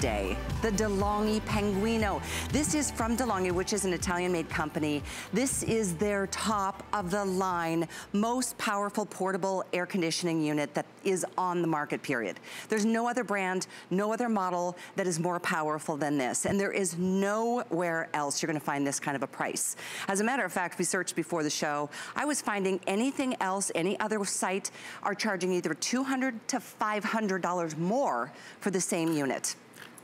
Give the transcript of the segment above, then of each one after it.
the DeLonghi Pinguino. This is from DeLonghi, which is an Italian-made company. This is their top of the line, most powerful portable air conditioning unit that is on the market, period. There's no other brand, no other model that is more powerful than this. And there is nowhere else you're gonna find this kind of a price. As a matter of fact, we searched before the show, I was finding anything else, any other site are charging either 200 to $500 more for the same unit.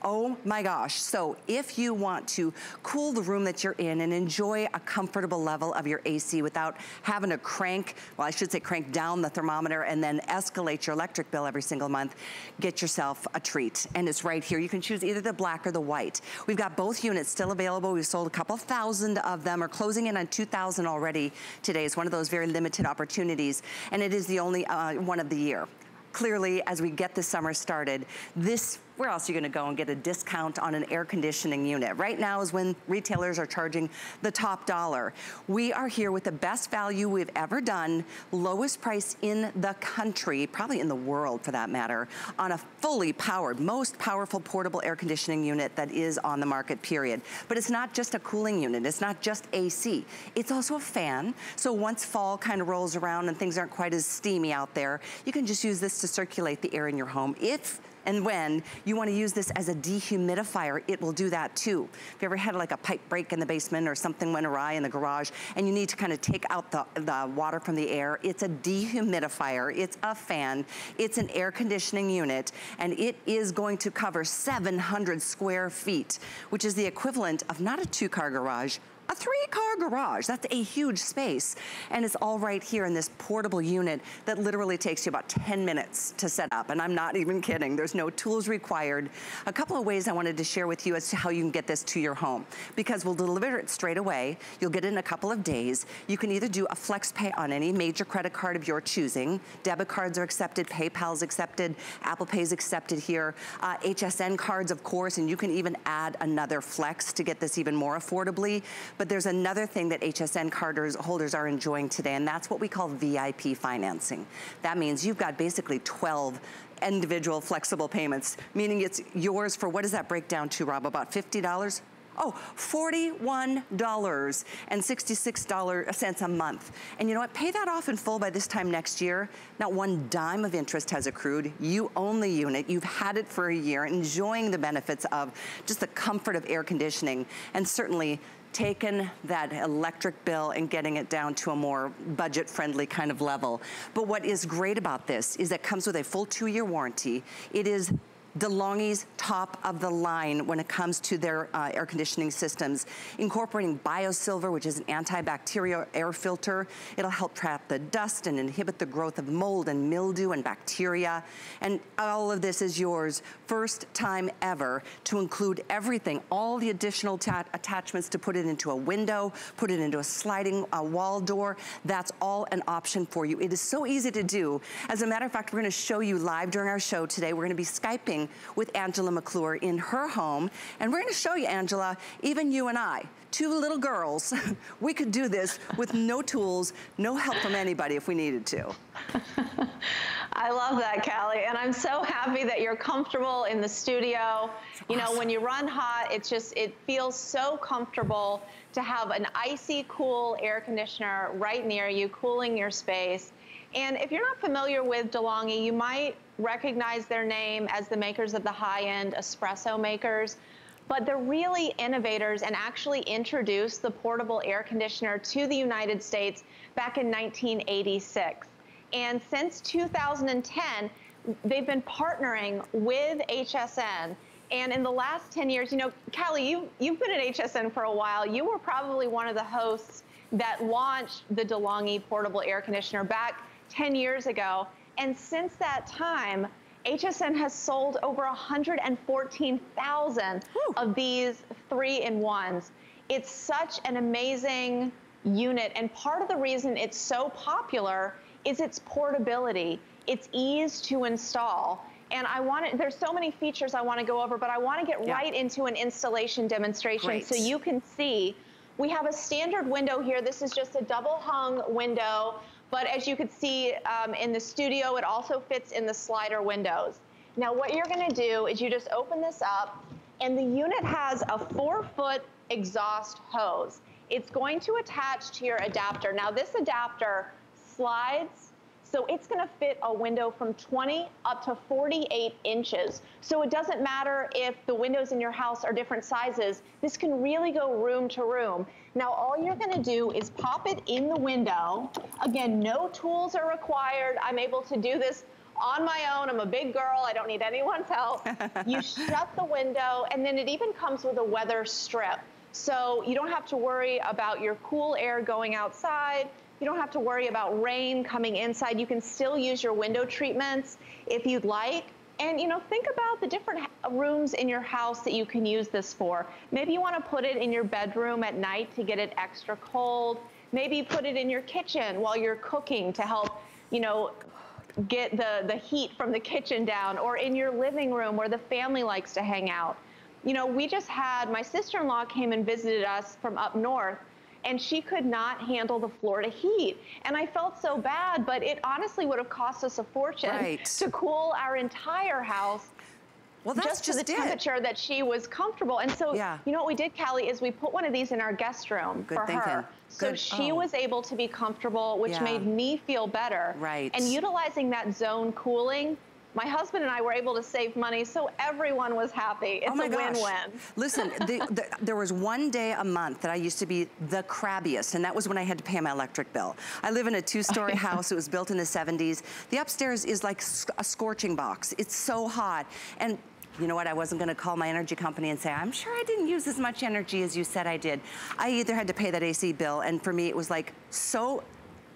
Oh my gosh. So if you want to cool the room that you're in and enjoy a comfortable level of your AC without having to crank, well, I should say crank down the thermometer and then escalate your electric bill every single month, get yourself a treat. And it's right here. You can choose either the black or the white. We've got both units still available. We've sold a couple thousand of them. We're closing in on 2,000 already today. It's one of those very limited opportunities. And it is the only uh, one of the year clearly as we get the summer started, this where else are you gonna go and get a discount on an air conditioning unit? Right now is when retailers are charging the top dollar. We are here with the best value we've ever done, lowest price in the country, probably in the world for that matter, on a fully powered, most powerful portable air conditioning unit that is on the market, period. But it's not just a cooling unit, it's not just AC. It's also a fan, so once fall kind of rolls around and things aren't quite as steamy out there, you can just use this to circulate the air in your home. If and when you wanna use this as a dehumidifier, it will do that too. If you ever had like a pipe break in the basement or something went awry in the garage and you need to kind of take out the, the water from the air, it's a dehumidifier, it's a fan, it's an air conditioning unit, and it is going to cover 700 square feet, which is the equivalent of not a two car garage, a three car garage. That's a huge space. And it's all right here in this portable unit that literally takes you about 10 minutes to set up. And I'm not even kidding. There's no tools required. A couple of ways I wanted to share with you as to how you can get this to your home. Because we'll deliver it straight away. You'll get it in a couple of days. You can either do a flex pay on any major credit card of your choosing. Debit cards are accepted, PayPal's accepted, Apple Pay's accepted here. Uh, HSN cards, of course, and you can even add another flex to get this even more affordably. But there's another thing that HSN card holders are enjoying today, and that's what we call VIP financing. That means you've got basically 12 individual flexible payments, meaning it's yours for, what does that break down to, Rob, about $50? Oh, $41.66 uh, a month. And you know what? Pay that off in full by this time next year. Not one dime of interest has accrued. You own the unit. You've had it for a year, enjoying the benefits of just the comfort of air conditioning and certainly taken that electric bill and getting it down to a more budget-friendly kind of level. But what is great about this is it comes with a full two-year warranty. It is DeLonghi's top of the line when it comes to their uh, air conditioning systems, incorporating BioSilver, which is an antibacterial air filter. It'll help trap the dust and inhibit the growth of mold and mildew and bacteria. And all of this is yours first time ever to include everything, all the additional attachments to put it into a window, put it into a sliding uh, wall door. That's all an option for you. It is so easy to do. As a matter of fact, we're gonna show you live during our show today. We're gonna be Skyping with Angela McClure in her home. And we're gonna show you, Angela, even you and I, two little girls, we could do this with no tools, no help from anybody if we needed to. I love that, Callie. And I'm so happy that you're comfortable in the studio. You know, when you run hot, it's just, it feels so comfortable to have an icy cool air conditioner right near you, cooling your space. And if you're not familiar with DeLonghi, you might recognize their name as the makers of the high-end espresso makers, but they're really innovators and actually introduced the portable air conditioner to the United States back in 1986. And since 2010, they've been partnering with HSN and in the last 10 years, you know, Kelly, you, you've been at HSN for a while. You were probably one of the hosts that launched the DeLonghi portable air conditioner back 10 years ago. And since that time, HSN has sold over 114,000 of these three-in-ones. It's such an amazing unit, and part of the reason it's so popular is its portability, its ease to install. And I want to, there's so many features I want to go over, but I want to get yeah. right into an installation demonstration Great. so you can see. We have a standard window here. This is just a double hung window. But as you can see um, in the studio, it also fits in the slider windows. Now what you're gonna do is you just open this up and the unit has a four foot exhaust hose. It's going to attach to your adapter. Now this adapter slides so it's gonna fit a window from 20 up to 48 inches. So it doesn't matter if the windows in your house are different sizes, this can really go room to room. Now all you're gonna do is pop it in the window. Again, no tools are required. I'm able to do this on my own. I'm a big girl. I don't need anyone's help. you shut the window and then it even comes with a weather strip. So you don't have to worry about your cool air going outside. You don't have to worry about rain coming inside. You can still use your window treatments if you'd like. And you know, think about the different rooms in your house that you can use this for. Maybe you want to put it in your bedroom at night to get it extra cold. Maybe put it in your kitchen while you're cooking to help, you know, get the, the heat from the kitchen down or in your living room where the family likes to hang out. You know, we just had, my sister-in-law came and visited us from up north and she could not handle the Florida heat. And I felt so bad, but it honestly would have cost us a fortune right. to cool our entire house well, that's just, just to the it. temperature that she was comfortable. And so, yeah. you know what we did, Callie, is we put one of these in our guest room Good for thinking. her. So Good. she oh. was able to be comfortable, which yeah. made me feel better. Right. And utilizing that zone cooling my husband and I were able to save money, so everyone was happy. It's oh a win-win. Listen, the, the, there was one day a month that I used to be the crabbiest, and that was when I had to pay my electric bill. I live in a two-story house. It was built in the 70s. The upstairs is like a scorching box. It's so hot. And you know what, I wasn't gonna call my energy company and say, I'm sure I didn't use as much energy as you said I did. I either had to pay that AC bill, and for me it was like so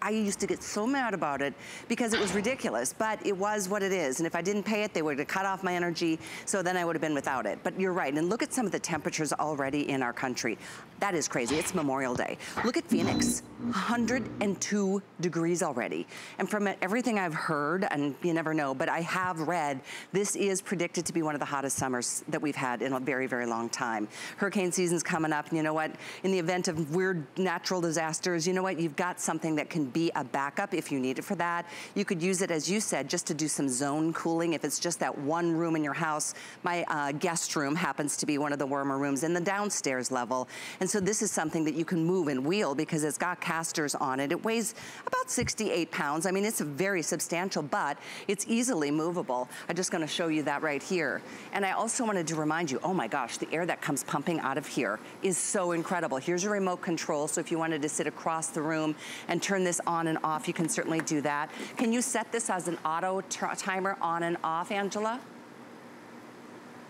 I used to get so mad about it because it was ridiculous, but it was what it is. And if I didn't pay it, they would have cut off my energy, so then I would have been without it. But you're right, and look at some of the temperatures already in our country. That is crazy, it's Memorial Day. Look at Phoenix, 102 degrees already. And from everything I've heard, and you never know, but I have read, this is predicted to be one of the hottest summers that we've had in a very, very long time. Hurricane season's coming up, and you know what? In the event of weird natural disasters, you know what? You've got something that can be a backup if you need it for that. You could use it, as you said, just to do some zone cooling. If it's just that one room in your house, my uh, guest room happens to be one of the warmer rooms in the downstairs level. And so this is something that you can move and wheel because it's got casters on it. It weighs about 68 pounds. I mean, it's very substantial, but it's easily movable. I'm just gonna show you that right here. And I also wanted to remind you, oh my gosh, the air that comes pumping out of here is so incredible. Here's your remote control, so if you wanted to sit across the room and turn this on and off, you can certainly do that. Can you set this as an auto timer on and off, Angela?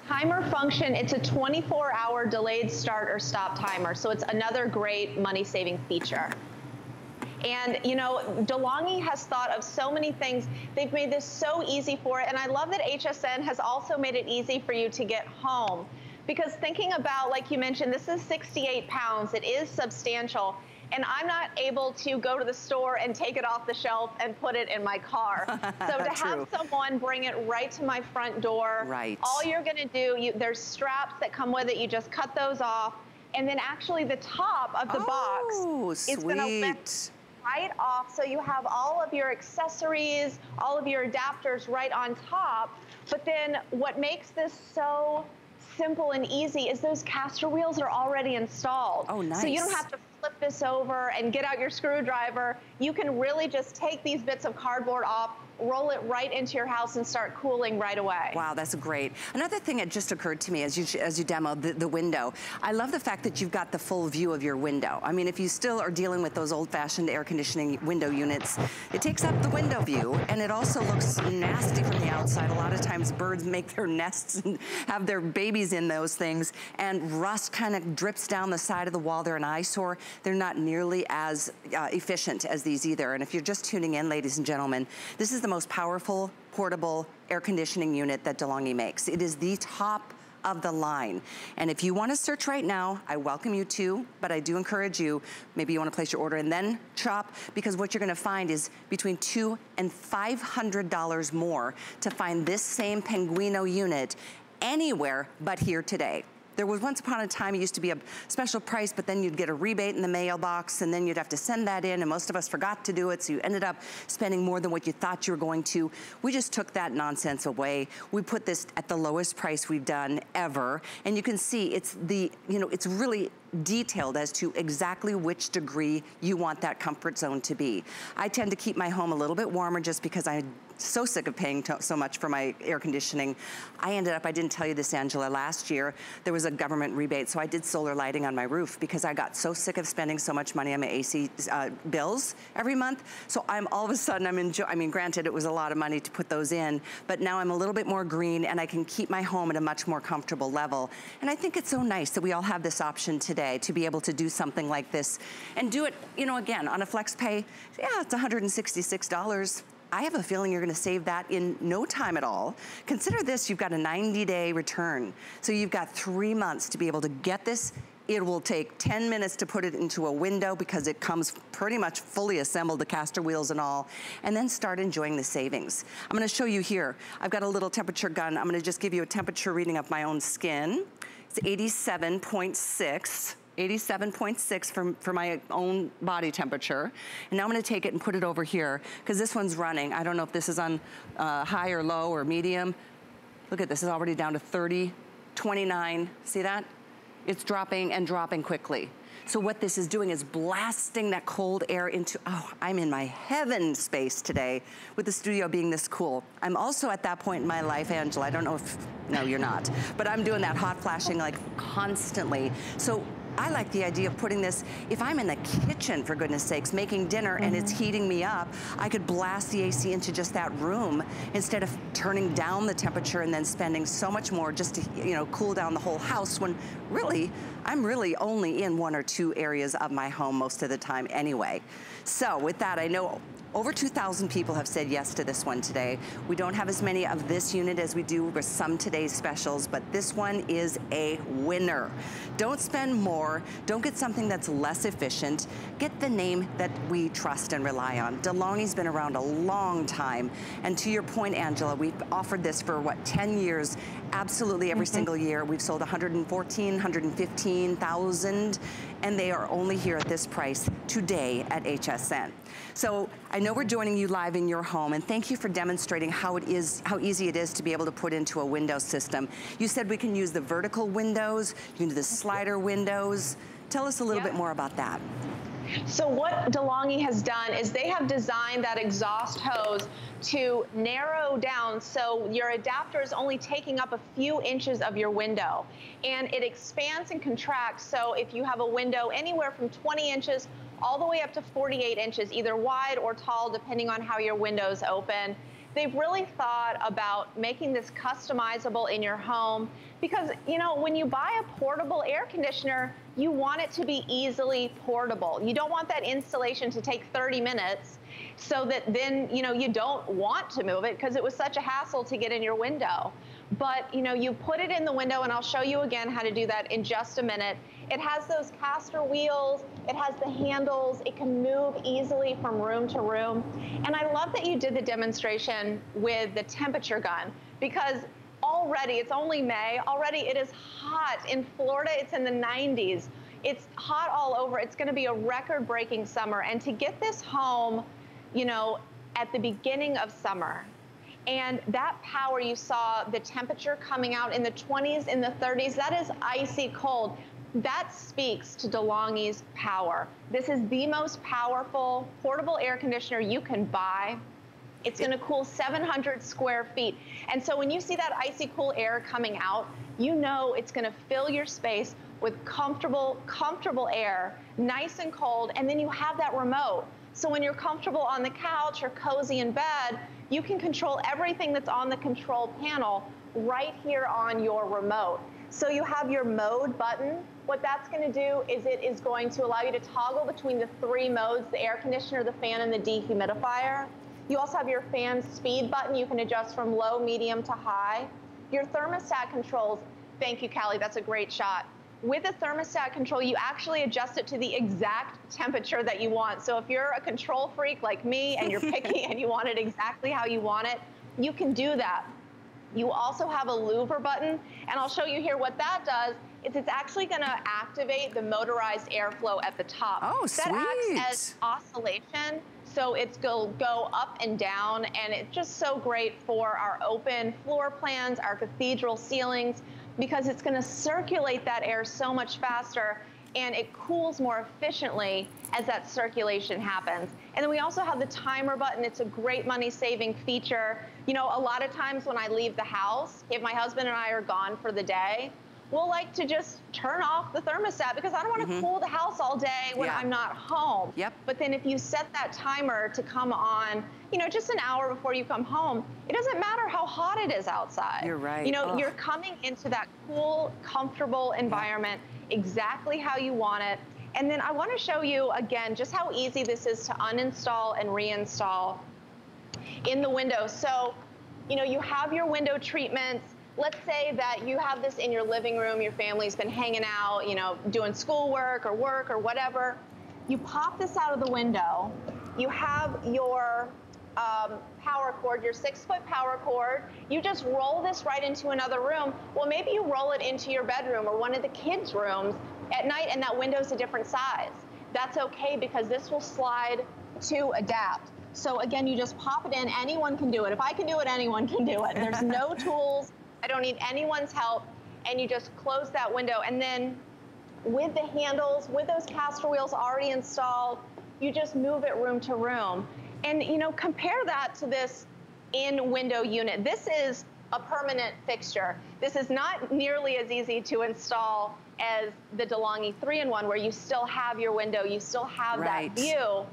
Timer function, it's a 24 hour delayed start or stop timer. So it's another great money saving feature. And you know, DeLonghi has thought of so many things. They've made this so easy for it. And I love that HSN has also made it easy for you to get home. Because thinking about, like you mentioned, this is 68 pounds. It is substantial and I'm not able to go to the store and take it off the shelf and put it in my car. So to have someone bring it right to my front door, right. all you're gonna do, you, there's straps that come with it, you just cut those off, and then actually the top of the oh, box is gonna lift right off so you have all of your accessories, all of your adapters right on top. But then what makes this so simple and easy is those caster wheels are already installed. Oh, nice. So you don't have to flip this over and get out your screwdriver. You can really just take these bits of cardboard off, roll it right into your house and start cooling right away. Wow, that's great. Another thing that just occurred to me as you as you demoed the, the window, I love the fact that you've got the full view of your window. I mean, if you still are dealing with those old-fashioned air conditioning window units, it takes up the window view and it also looks nasty from the outside. A lot of times birds make their nests and have their babies in those things and rust kind of drips down the side of the wall. They're an eyesore. They're not nearly as uh, efficient as these either. And if you're just tuning in, ladies and gentlemen, this is the most powerful portable air conditioning unit that DeLonghi makes. It is the top of the line. And if you wanna search right now, I welcome you to, but I do encourage you, maybe you wanna place your order and then shop, because what you're gonna find is between two and $500 more to find this same Pinguino unit anywhere but here today. There was once upon a time, it used to be a special price, but then you'd get a rebate in the mailbox and then you'd have to send that in and most of us forgot to do it, so you ended up spending more than what you thought you were going to. We just took that nonsense away. We put this at the lowest price we've done ever. And you can see it's the, you know, it's really detailed as to exactly which degree you want that comfort zone to be. I tend to keep my home a little bit warmer just because I so sick of paying so much for my air conditioning. I ended up, I didn't tell you this, Angela, last year, there was a government rebate, so I did solar lighting on my roof because I got so sick of spending so much money on my AC uh, bills every month. So I'm all of a sudden, I'm enjoying, I mean, granted, it was a lot of money to put those in, but now I'm a little bit more green and I can keep my home at a much more comfortable level. And I think it's so nice that we all have this option today to be able to do something like this and do it, you know, again, on a flex pay, yeah, it's $166. I have a feeling you're gonna save that in no time at all. Consider this, you've got a 90 day return. So you've got three months to be able to get this it will take 10 minutes to put it into a window because it comes pretty much fully assembled, the caster wheels and all, and then start enjoying the savings. I'm gonna show you here. I've got a little temperature gun. I'm gonna just give you a temperature reading of my own skin. It's 87.6. 87.6 for, for my own body temperature. And now I'm gonna take it and put it over here because this one's running. I don't know if this is on uh, high or low or medium. Look at this, it's already down to 30, 29, see that? It's dropping and dropping quickly. So what this is doing is blasting that cold air into, oh, I'm in my heaven space today with the studio being this cool. I'm also at that point in my life, Angela, I don't know if, no, you're not, but I'm doing that hot flashing like constantly. So I like the idea of putting this, if I'm in the kitchen, for goodness sakes, making dinner mm -hmm. and it's mm-hmm. heating me up, I could blast the AC into just that room instead of turning down the temperature and then spending so much more just to, you know, cool down the whole house when really, I'm really only in one or two areas of my home most of the time anyway. So with that, I know over 2,000 people have said yes to this one today. We don't have as many of this unit as we do with some today's specials, but this one is a winner. Don't spend more. Don't get something that's less efficient. Get the name that we trust and rely on. DeLonghi's been around a long time. And to your point, Angela, we've offered this for, what, 10 years, absolutely every mm -hmm. single year. We've sold 114, 115,000 and they are only here at this price today at HSN. So I know we're joining you live in your home and thank you for demonstrating how it is, how easy it is to be able to put into a window system. You said we can use the vertical windows, you can do the slider windows. Tell us a little bit more about that. So what DeLonghi has done is they have designed that exhaust hose to narrow down so your adapter is only taking up a few inches of your window. And it expands and contracts, so if you have a window anywhere from 20 inches all the way up to 48 inches, either wide or tall, depending on how your windows open, they've really thought about making this customizable in your home because, you know, when you buy a portable air conditioner, you want it to be easily portable. You don't want that installation to take 30 minutes so that then, you know, you don't want to move it because it was such a hassle to get in your window. But, you know, you put it in the window and I'll show you again how to do that in just a minute. It has those caster wheels, it has the handles, it can move easily from room to room. And I love that you did the demonstration with the temperature gun because already, it's only May, already it is hot. In Florida, it's in the 90s. It's hot all over. It's gonna be a record-breaking summer. And to get this home, you know, at the beginning of summer, and that power, you saw the temperature coming out in the 20s, in the 30s, that is icy cold. That speaks to DeLonghi's power. This is the most powerful portable air conditioner you can buy. It's going to cool 700 square feet. And so when you see that icy cool air coming out, you know it's going to fill your space with comfortable, comfortable air, nice and cold, and then you have that remote. So when you're comfortable on the couch or cozy in bed, you can control everything that's on the control panel right here on your remote. So you have your mode button. What that's going to do is it is going to allow you to toggle between the three modes, the air conditioner, the fan, and the dehumidifier. You also have your fan speed button. You can adjust from low, medium to high. Your thermostat controls, thank you, Callie, that's a great shot. With a thermostat control, you actually adjust it to the exact temperature that you want. So if you're a control freak like me and you're picky and you want it exactly how you want it, you can do that. You also have a louver button, and I'll show you here what that does is it's actually gonna activate the motorized airflow at the top. Oh, sweet. That acts as oscillation, so it's go, go up and down, and it's just so great for our open floor plans, our cathedral ceilings, because it's gonna circulate that air so much faster and it cools more efficiently as that circulation happens. And then we also have the timer button. It's a great money saving feature. You know, a lot of times when I leave the house, if my husband and I are gone for the day, we'll like to just turn off the thermostat because I don't want to mm -hmm. cool the house all day when yeah. I'm not home. Yep. But then if you set that timer to come on, you know, just an hour before you come home, it doesn't matter how hot it is outside. You're right. You know, oh. you're coming into that cool, comfortable environment exactly how you want it. And then I want to show you again just how easy this is to uninstall and reinstall in the window. So, you know, you have your window treatments let's say that you have this in your living room, your family's been hanging out, you know, doing schoolwork or work or whatever. You pop this out of the window. You have your um, power cord, your six foot power cord. You just roll this right into another room. Well, maybe you roll it into your bedroom or one of the kids' rooms at night and that window's a different size. That's okay because this will slide to adapt. So again, you just pop it in. Anyone can do it. If I can do it, anyone can do it. There's no tools I don't need anyone's help. And you just close that window. And then with the handles, with those caster wheels already installed, you just move it room to room. And you know, compare that to this in window unit. This is a permanent fixture. This is not nearly as easy to install as the DeLonghi 3-in-1 where you still have your window, you still have right. that view.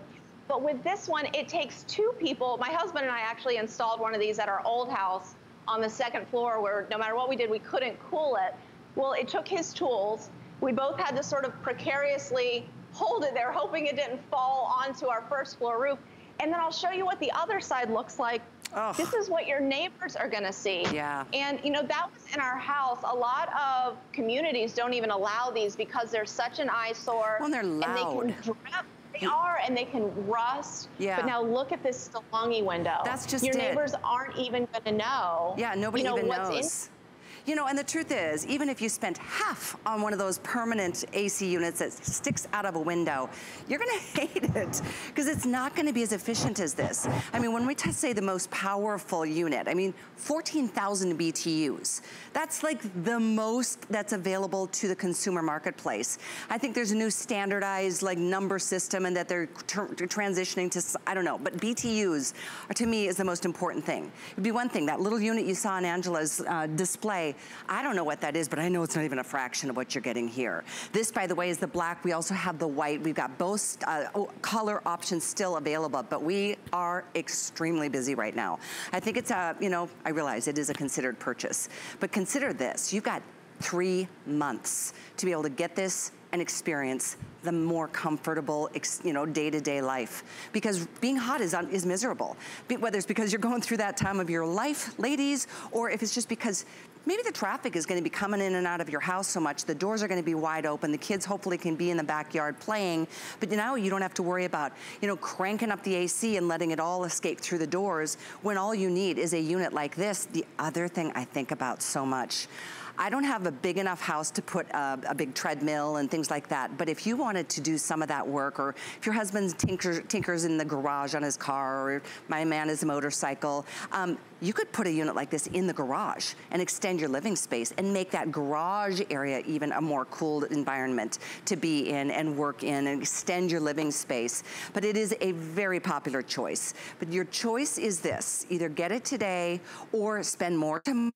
But with this one, it takes two people. My husband and I actually installed one of these at our old house on the second floor where no matter what we did, we couldn't cool it. Well, it took his tools. We both had to sort of precariously hold it there, hoping it didn't fall onto our first floor roof. And then I'll show you what the other side looks like. This is what your neighbors are gonna see. Yeah. And you know, that was in our house. A lot of communities don't even allow these because they're such an eyesore. Well, they're loud. And they can they are, and they can rust. Yeah. But now look at this DeLonghi window. That's just Your it. neighbors aren't even going to know. Yeah, nobody you know, even knows. You know, and the truth is, even if you spent half on one of those permanent AC units that sticks out of a window, you're gonna hate it because it's not gonna be as efficient as this. I mean, when we say the most powerful unit, I mean, 14,000 BTUs. That's like the most that's available to the consumer marketplace. I think there's a new standardized like number system and that they're transitioning to, I don't know, but BTUs are, to me is the most important thing. It'd be one thing, that little unit you saw in Angela's uh, display, I don't know what that is, but I know it's not even a fraction of what you're getting here. This, by the way, is the black. We also have the white. We've got both uh, color options still available, but we are extremely busy right now. I think it's a, you know, I realize it is a considered purchase, but consider this. You've got three months to be able to get this and experience the more comfortable, you know, day-to-day -day life. Because being hot is, is miserable. Whether it's because you're going through that time of your life, ladies, or if it's just because maybe the traffic is gonna be coming in and out of your house so much, the doors are gonna be wide open, the kids hopefully can be in the backyard playing, but now you don't have to worry about, you know, cranking up the AC and letting it all escape through the doors when all you need is a unit like this. The other thing I think about so much, I don't have a big enough house to put a, a, big treadmill and things like that, but if you wanted to do some of that work, or if your husband tinkers, tinkers in the garage on his car, or my man is a motorcycle, um, you could put a unit like this in the garage and extend your living space and make that garage area even a more cool environment to be in and work in and extend your living space. But it is a very popular choice. But your choice is this, either get it today or spend more tomorrow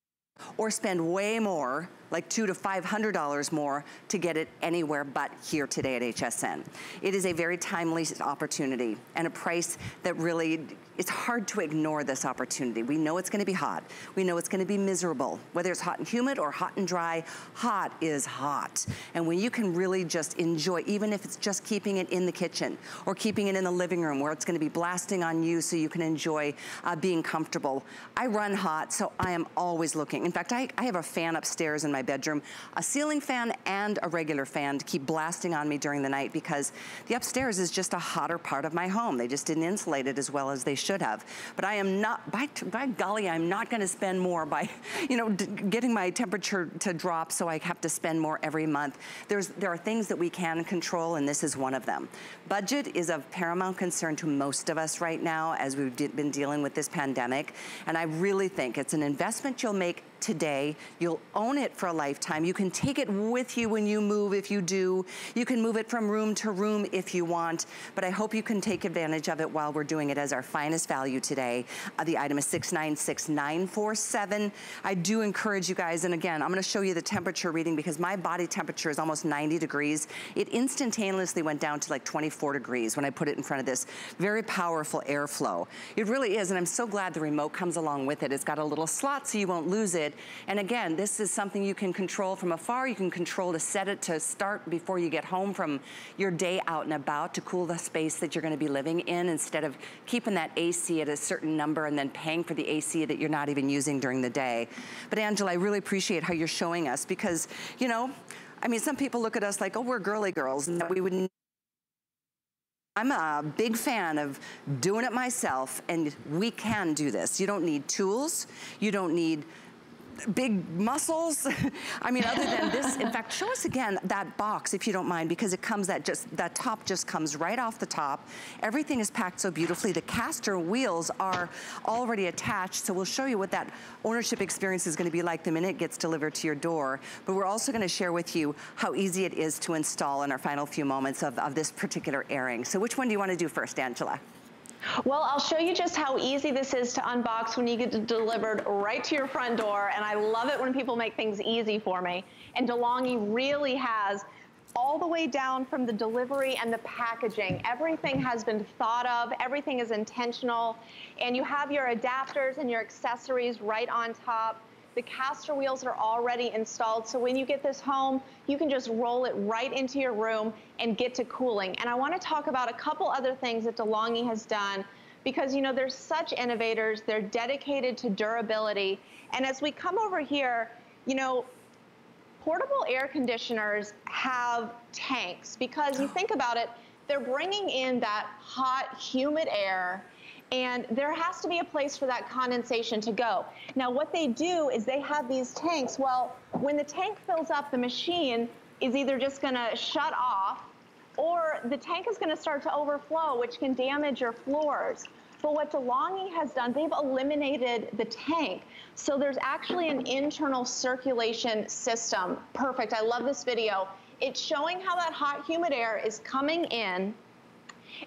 or spend way more, like two to $500 more to get it anywhere but here today at HSN. It is a very timely opportunity and a price that really it's hard to ignore this opportunity. We know it's gonna be hot. We know it's gonna be miserable. Whether it's hot and humid or hot and dry, hot is hot. And when you can really just enjoy, even if it's just keeping it in the kitchen or keeping it in the living room where it's gonna be blasting on you so you can enjoy uh, being comfortable. I run hot, so I am always looking. In fact, I, I have a fan upstairs in my bedroom, a ceiling fan and a regular fan to keep blasting on me during the night because the upstairs is just a hotter part of my home. They just didn't insulate it as well as they should have. But I am not, by, by golly, I'm not gonna spend more by, you know, getting my temperature to drop so I have to spend more every month. There's, there are things that we can control and this is one of them. Budget is of paramount concern to most of us right now as we've been dealing with this pandemic. And I really think it's an investment you'll make today. You'll own it for a lifetime. You can take it with you when you move if you do. You can move it from room to room if you want. But I hope you can take advantage of it while we're doing it as our finest value today. Uh, the item is 696947. I do encourage you guys, and again, I'm gonna show you the temperature reading because my body temperature is almost 90 degrees. It instantaneously went down to like 24 degrees when I put it in front of this very powerful airflow. It really is, and I'm so glad the remote comes along with it. It's got a little slot so you won't lose it it. And again, this is something you can control from afar. You can control to set it to start before you get home from your day out and about to cool the space that you're gonna be living in instead of keeping that AC at a certain number and then paying for the AC that you're not even using during the day. But Angela, I really appreciate how you're showing us because, you know, I mean, some people look at us like, oh, we're girly girls and that we wouldn't. I'm a big fan of doing it myself and we can do this. You don't need tools. You don't need big muscles. I mean, other than this, in fact, show us again that box if you don't mind, because it comes that just, that top just comes right off the top. Everything is packed so beautifully. The caster wheels are already attached, so we'll show you what that ownership experience is gonna be like the minute it gets delivered to your door. But we're also gonna share with you how easy it is to install in our final few moments of, of this particular airing. So which one do you wanna do first, Angela? Well, I'll show you just how easy this is to unbox when you get it delivered right to your front door. And I love it when people make things easy for me. And DeLonghi really has all the way down from the delivery and the packaging. Everything has been thought of, everything is intentional, and you have your adapters and your accessories right on top. The caster wheels are already installed, so when you get this home, you can just roll it right into your room and get to cooling. And I wanna talk about a couple other things that DeLonghi has done because you know they're such innovators, they're dedicated to durability. And as we come over here, you know, portable air conditioners have tanks because you think about it, they're bringing in that hot, humid air and there has to be a place for that condensation to go. Now what they do is they have these tanks. Well, when the tank fills up, the machine is either just gonna shut off or the tank is gonna start to overflow, which can damage your floors. But what DeLonghi has done, they've eliminated the tank. So there's actually an internal circulation system. Perfect, I love this video. It's showing how that hot, humid air is coming in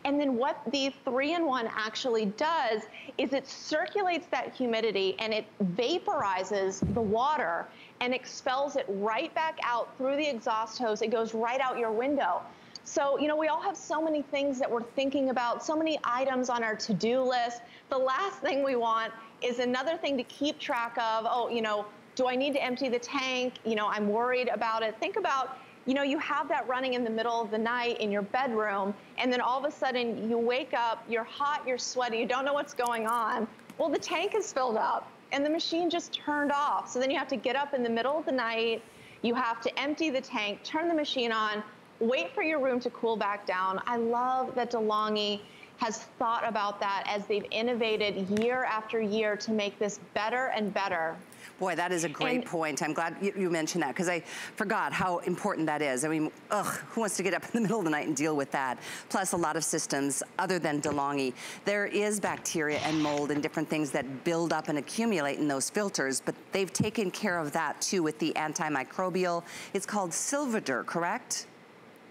and then what the three-in-one actually does is it circulates that humidity and it vaporizes the water and expels it right back out through the exhaust hose. It goes right out your window. So, you know, we all have so many things that we're thinking about, so many items on our to-do list. The last thing we want is another thing to keep track of. Oh, you know, do I need to empty the tank? You know, I'm worried about it. Think about you know, you have that running in the middle of the night in your bedroom, and then all of a sudden you wake up, you're hot, you're sweaty, you don't know what's going on. Well, the tank is filled up and the machine just turned off. So then you have to get up in the middle of the night, you have to empty the tank, turn the machine on, wait for your room to cool back down. I love that DeLonghi has thought about that as they've innovated year after year to make this better and better. Boy, that is a great and, point. I'm glad you, you mentioned that because I forgot how important that is. I mean, ugh, who wants to get up in the middle of the night and deal with that? Plus a lot of systems other than DeLonghi. There is bacteria and mold and different things that build up and accumulate in those filters, but they've taken care of that too with the antimicrobial. It's called Silvadur, correct?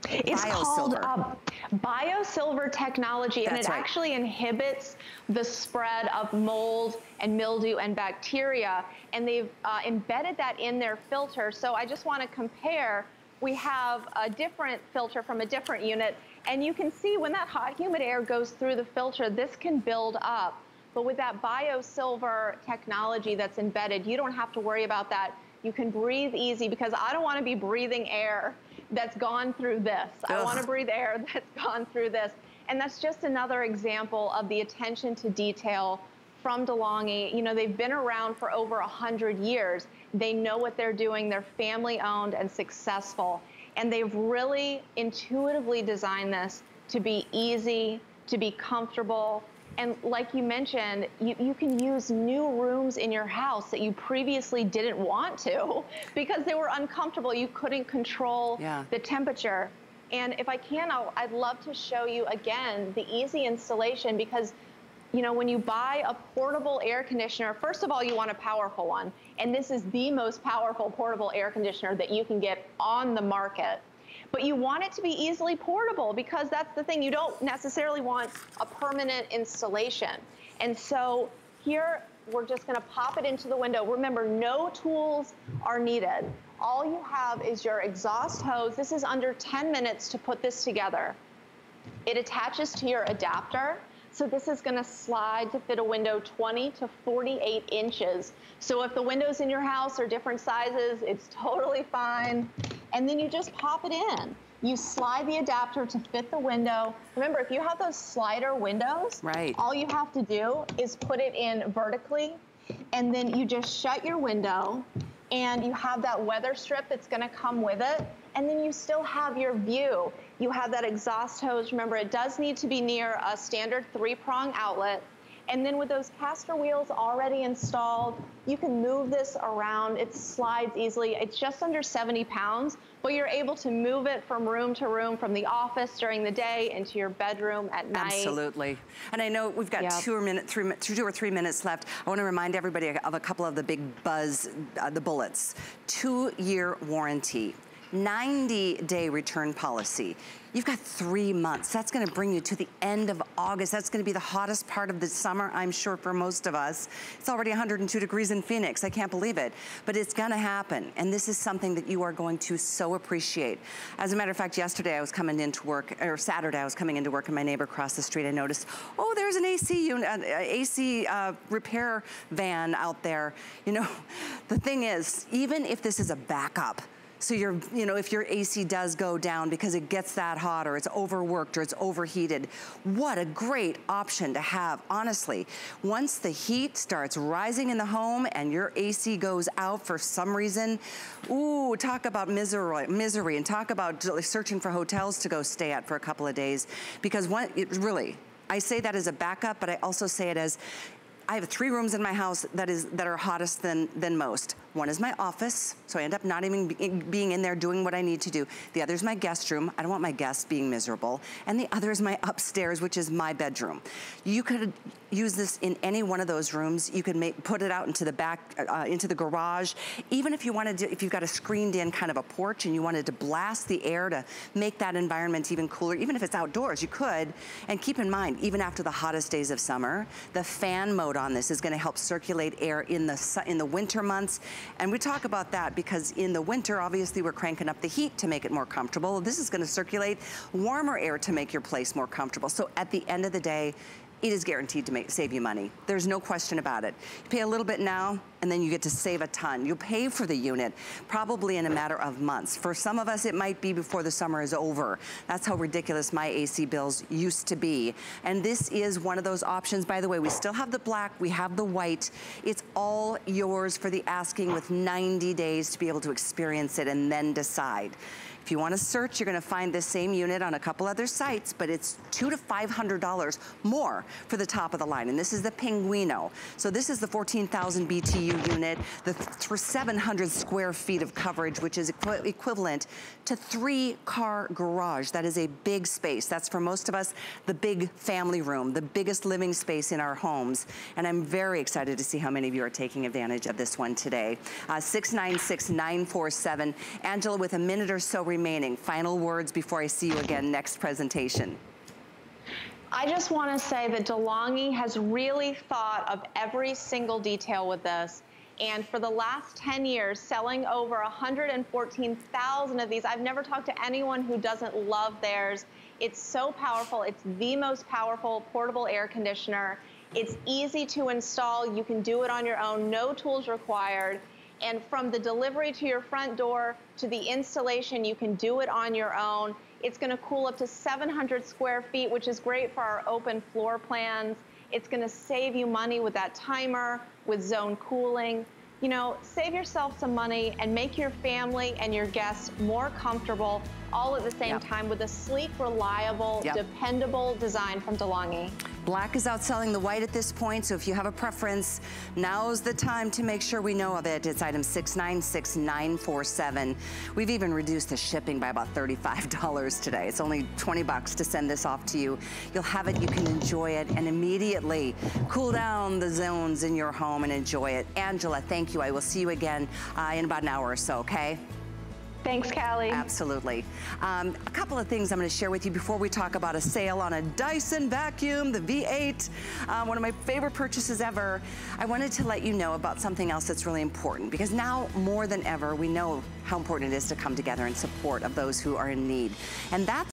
It's called uh, biosilver technology, and it right. actually inhibits the spread of mold and mildew and bacteria, and they've uh, embedded that in their filter. So I just want to compare. We have a different filter from a different unit, and you can see when that hot, humid air goes through the filter, this can build up. But with that biosilver technology that's embedded, you don't have to worry about that. You can breathe easy because I don't want to be breathing air that's gone through this. Ugh. I want to breathe air that's gone through this. And that's just another example of the attention to detail from DeLonghi. You know, they've been around for over 100 years. They know what they're doing. They're family owned and successful. And they've really intuitively designed this to be easy, to be comfortable. And like you mentioned, you, you can use new rooms in your house that you previously didn't want to because they were uncomfortable. You couldn't control yeah. the temperature. And if I can, i would love to show you again the easy installation because you know, when you buy a portable air conditioner, first of all, you want a powerful one. And this is the most powerful portable air conditioner that you can get on the market. But you want it to be easily portable because that's the thing. You don't necessarily want a permanent installation. And so here, we're just gonna pop it into the window. Remember, no tools are needed. All you have is your exhaust hose. This is under 10 minutes to put this together. It attaches to your adapter. So this is gonna slide to fit a window 20 to 48 inches. So if the windows in your house are different sizes, it's totally fine. And then you just pop it in. You slide the adapter to fit the window. Remember, if you have those slider windows, right. all you have to do is put it in vertically, and then you just shut your window, and you have that weather strip that's gonna come with it, and then you still have your view. You have that exhaust hose. Remember, it does need to be near a standard three-prong outlet. And then with those caster wheels already installed, you can move this around. It slides easily. It's just under 70 pounds, but you're able to move it from room to room, from the office during the day into your bedroom at night. Absolutely. And I know we've got yep. two, or minute, three, two or three minutes left. I want to remind everybody of a couple of the big buzz, uh, the bullets. Two-year warranty. 90 day return policy. You've got three months. That's gonna bring you to the end of August. That's gonna be the hottest part of the summer, I'm sure, for most of us. It's already 102 degrees in Phoenix. I can't believe it. But it's gonna happen. And this is something that you are going to so appreciate. As a matter of fact, yesterday I was coming into work, or Saturday I was coming into work and my neighbor across the street, I noticed, oh, there's an AC unit, uh, AC uh, repair van out there. You know, the thing is, even if this is a backup, so you're, you know, if your AC does go down because it gets that hot or it's overworked or it's overheated, what a great option to have, honestly. Once the heat starts rising in the home and your AC goes out for some reason, ooh, talk about misery, misery and talk about searching for hotels to go stay at for a couple of days. Because one, it really, I say that as a backup, but I also say it as I have three rooms in my house that is that are hottest than, than most. One is my office, so I end up not even being in there doing what I need to do. The other is my guest room. I don't want my guests being miserable. And the other is my upstairs, which is my bedroom. You could use this in any one of those rooms. You could make, put it out into the back, uh, into the garage. Even if you wanted to, if you've got a screened in kind of a porch and you wanted to blast the air to make that environment even cooler, even if it's outdoors, you could. And keep in mind, even after the hottest days of summer, the fan mode on this is gonna help circulate air in the, in the winter months and we talk about that because in the winter, obviously we're cranking up the heat to make it more comfortable. This is gonna circulate warmer air to make your place more comfortable. So at the end of the day, it is guaranteed to make, save you money. There's no question about it. You pay a little bit now, and then you get to save a ton. You'll pay for the unit probably in a matter of months. For some of us, it might be before the summer is over. That's how ridiculous my AC bills used to be. And this is one of those options. By the way, we still have the black, we have the white. It's all yours for the asking with 90 days to be able to experience it and then decide. If you wanna search, you're gonna find this same unit on a couple other sites, but it's two to $500 more for the top of the line. And this is the Pinguino. So this is the 14,000 BTU unit, the 700 square feet of coverage, which is equi equivalent to three car garage. That is a big space. That's for most of us, the big family room, the biggest living space in our homes. And I'm very excited to see how many of you are taking advantage of this one today. Uh, 696947. Angela, with a minute or so remaining. Final words before I see you again next presentation. I just want to say that DeLonghi has really thought of every single detail with this. And for the last 10 years, selling over 114,000 of these. I've never talked to anyone who doesn't love theirs. It's so powerful. It's the most powerful portable air conditioner. It's easy to install. You can do it on your own, no tools required. And from the delivery to your front door to the installation, you can do it on your own. It's gonna cool up to 700 square feet, which is great for our open floor plans. It's gonna save you money with that timer, with zone cooling. You know, save yourself some money and make your family and your guests more comfortable all at the same yep. time with a sleek, reliable, yep. dependable design from DeLonghi. Black is outselling the white at this point, so if you have a preference, now's the time to make sure we know of it. It's item 696947. We've even reduced the shipping by about $35 today. It's only 20 bucks to send this off to you. You'll have it, you can enjoy it, and immediately cool down the zones in your home and enjoy it. Angela, thank you. I will see you again uh, in about an hour or so, okay? Thanks, Callie. Absolutely. Um, a couple of things I'm going to share with you before we talk about a sale on a Dyson vacuum, the V8, uh, one of my favorite purchases ever. I wanted to let you know about something else that's really important because now more than ever, we know how important it is to come together in support of those who are in need. And that's